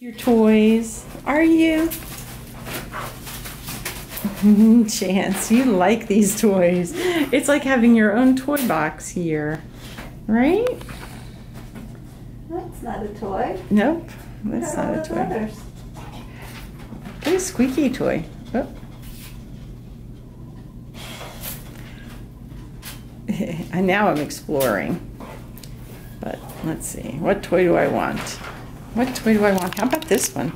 Your toys, are you? Chance, you like these toys. It's like having your own toy box here, right? That's not a toy. Nope, that's not a toy. others. At a squeaky toy. Oh. and now I'm exploring. But let's see. What toy do I want? What toy do I want? How about this one?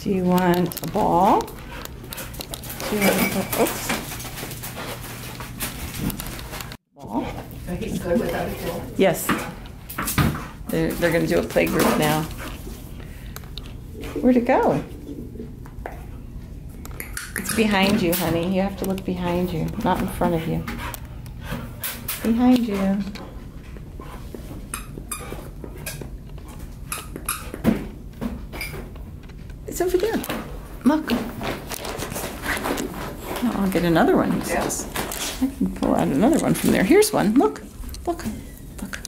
Do you want a ball? Do you want a, oops. Ball? So he's good without a toy. Yes. They're, they're gonna do a play group now. Where'd it go? It's behind you, honey. You have to look behind you, not in front of you. Behind you. It's over there. Look. Oh, I'll get another one, he says. I can pull out another one from there. Here's one. Look. Look. Look.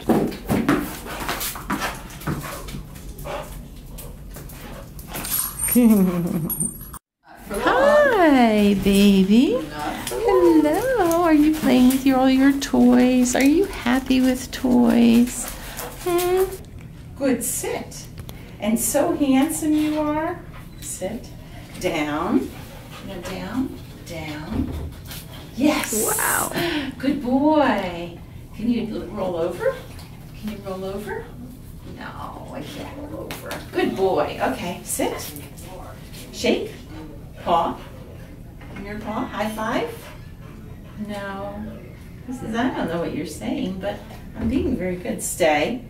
Hi, baby. Hello. Are you playing with your, all your toys? Are you happy with toys? Hmm? Good. Sit. And so handsome you are. Sit. Down. Now down. Down. Yes. Wow. Good boy. Can you roll over? Can you roll over? No, I can't roll over. Good boy. Okay, sit. Shake. Paw. Your paw. High five. No. This is, I don't know what you're saying, but I'm being very good. Stay.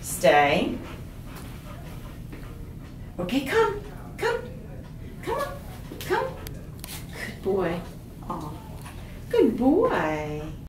Stay. Okay, come, come, come come. Good boy. Aw, good boy.